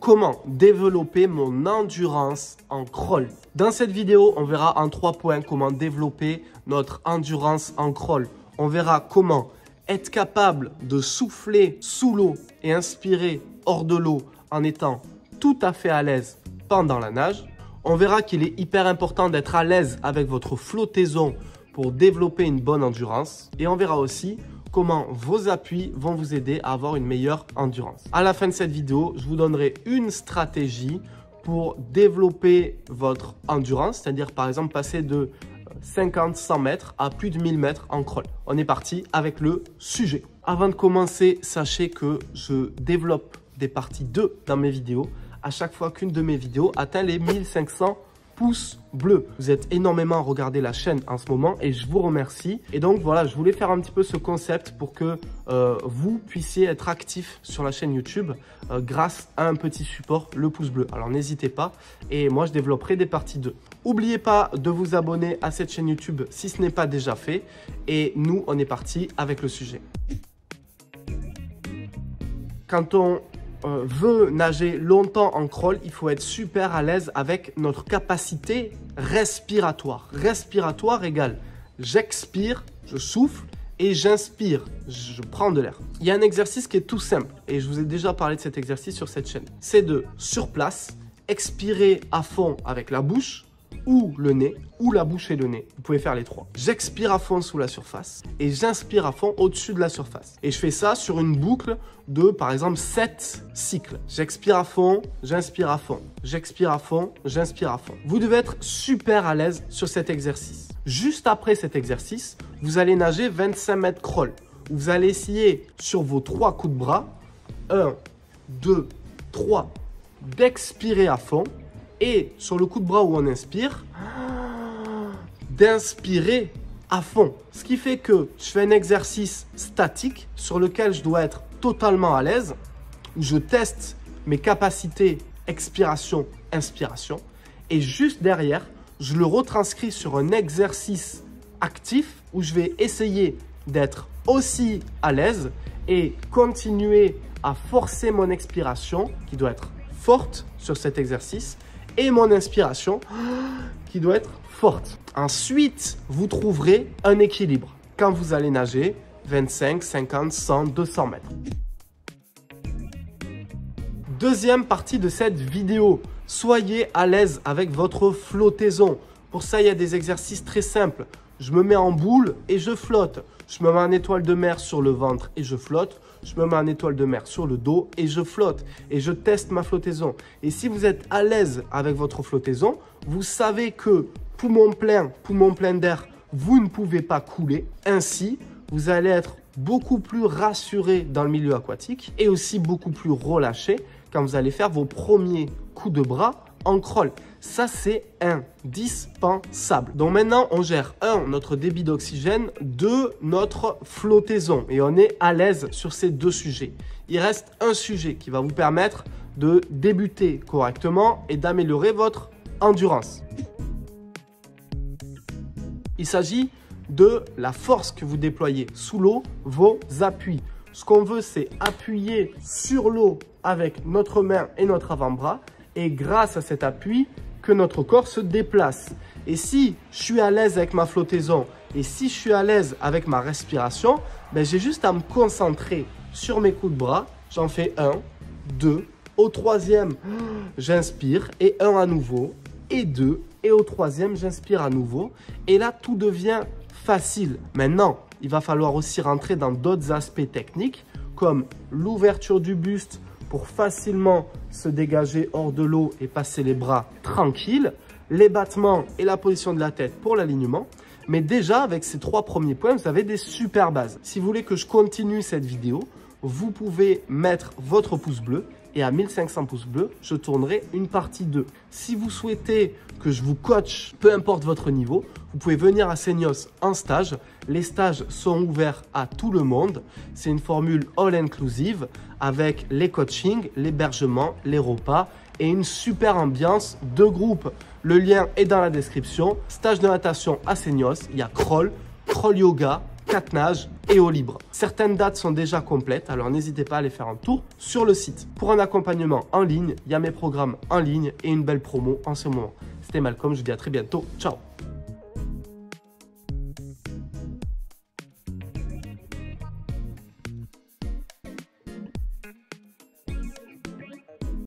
comment développer mon endurance en crawl. Dans cette vidéo, on verra en trois points comment développer notre endurance en crawl. On verra comment être capable de souffler sous l'eau et inspirer hors de l'eau en étant tout à fait à l'aise pendant la nage. On verra qu'il est hyper important d'être à l'aise avec votre flottaison pour développer une bonne endurance. Et on verra aussi comment vos appuis vont vous aider à avoir une meilleure endurance. À la fin de cette vidéo, je vous donnerai une stratégie pour développer votre endurance, c'est-à-dire par exemple passer de 50-100 mètres à plus de 1000 mètres en crawl. On est parti avec le sujet. Avant de commencer, sachez que je développe des parties 2 dans mes vidéos à chaque fois qu'une de mes vidéos atteint les 1500 pouces bleus. Vous êtes énormément à regarder la chaîne en ce moment et je vous remercie. Et donc voilà, je voulais faire un petit peu ce concept pour que euh, vous puissiez être actif sur la chaîne YouTube euh, grâce à un petit support, le pouce bleu. Alors n'hésitez pas et moi je développerai des parties 2. N'oubliez pas de vous abonner à cette chaîne YouTube si ce n'est pas déjà fait. Et nous, on est parti avec le sujet. Quand on euh, veut nager longtemps en crawl, il faut être super à l'aise avec notre capacité respiratoire. Respiratoire égale j'expire, je souffle et j'inspire, je prends de l'air. Il y a un exercice qui est tout simple et je vous ai déjà parlé de cet exercice sur cette chaîne. C'est de, sur place, expirer à fond avec la bouche ou le nez, ou la bouche et le nez. Vous pouvez faire les trois. J'expire à fond sous la surface et j'inspire à fond au-dessus de la surface. Et je fais ça sur une boucle de, par exemple, 7 cycles. J'expire à fond, j'inspire à fond, j'expire à fond, j'inspire à fond. Vous devez être super à l'aise sur cet exercice. Juste après cet exercice, vous allez nager 25 mètres crawl. Vous allez essayer sur vos trois coups de bras, 1, 2, 3, d'expirer à fond et sur le coup de bras où on inspire, d'inspirer à fond. Ce qui fait que je fais un exercice statique sur lequel je dois être totalement à l'aise, où je teste mes capacités expiration, inspiration. Et juste derrière, je le retranscris sur un exercice actif où je vais essayer d'être aussi à l'aise et continuer à forcer mon expiration qui doit être forte sur cet exercice et mon inspiration qui doit être forte. Ensuite, vous trouverez un équilibre quand vous allez nager 25, 50, 100, 200 mètres. Deuxième partie de cette vidéo, soyez à l'aise avec votre flottaison. Pour ça, il y a des exercices très simples. Je me mets en boule et je flotte. Je me mets en étoile de mer sur le ventre et je flotte. Je me mets en étoile de mer sur le dos et je flotte. Et je teste ma flottaison. Et si vous êtes à l'aise avec votre flottaison, vous savez que poumon plein, poumon plein d'air, vous ne pouvez pas couler. Ainsi, vous allez être beaucoup plus rassuré dans le milieu aquatique et aussi beaucoup plus relâché quand vous allez faire vos premiers coups de bras en crawl. Ça, c'est indispensable. Donc maintenant, on gère, un, notre débit d'oxygène, deux, notre flottaison. Et on est à l'aise sur ces deux sujets. Il reste un sujet qui va vous permettre de débuter correctement et d'améliorer votre endurance. Il s'agit de la force que vous déployez sous l'eau, vos appuis. Ce qu'on veut, c'est appuyer sur l'eau avec notre main et notre avant-bras grâce à cet appui que notre corps se déplace. Et si je suis à l'aise avec ma flottaison et si je suis à l'aise avec ma respiration, ben j'ai juste à me concentrer sur mes coups de bras. J'en fais un, deux, au troisième, j'inspire et un à nouveau et deux et au troisième, j'inspire à nouveau. Et là, tout devient facile. Maintenant, il va falloir aussi rentrer dans d'autres aspects techniques comme l'ouverture du buste, pour facilement se dégager hors de l'eau et passer les bras tranquilles, les battements et la position de la tête pour l'alignement. Mais déjà, avec ces trois premiers points, vous avez des super bases. Si vous voulez que je continue cette vidéo, vous pouvez mettre votre pouce bleu et à 1500 pouces bleus, je tournerai une partie 2. Si vous souhaitez que je vous coach, peu importe votre niveau, vous pouvez venir à Seignos en stage. Les stages sont ouverts à tout le monde. C'est une formule all-inclusive avec les coachings, l'hébergement, les repas et une super ambiance de groupe. Le lien est dans la description. Stage de natation à Seignos, il y a crawl, crawl yoga, quatre nages et eau libre. Certaines dates sont déjà complètes, alors n'hésitez pas à aller faire un tour sur le site. Pour un accompagnement en ligne, il y a mes programmes en ligne et une belle promo en ce moment. C'était Malcolm, je vous dis à très bientôt. Ciao